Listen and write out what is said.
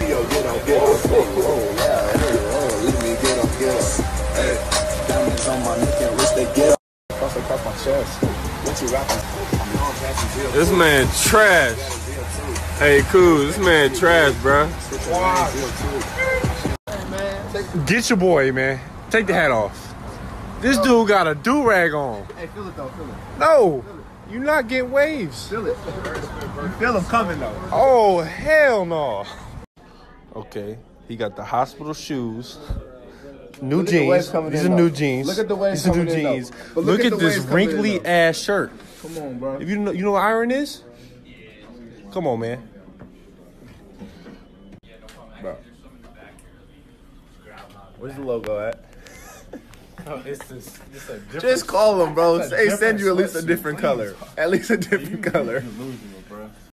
Yo, get up, get up. Oh, oh, oh, yeah, hey, oh, let me get up, get up. Hey, diamonds on my neck and wrist, they get up. Cross across my chest. What you rapping? This man trash. Hey, cool. This man trash, bro. Get your boy, man. Take the hat off. This dude got a do rag on. Hey, feel it though. Feel it. No. You're not getting waves. Feel it. You feel them coming though. Oh, hell no. Okay, he got the hospital shoes. New Look at the jeans. coming These in, are though. new jeans. Look at the waves These are new coming in, though. jeans. But Look, look at at this waves coming in, wrinkly ass shirt. Come on, bro. If you know, you know what iron is? Come on, man. bro. Where's the logo at? it's oh, this, it's a Just call them, bro. It's a Say send you at least a different color. At least a different color. losing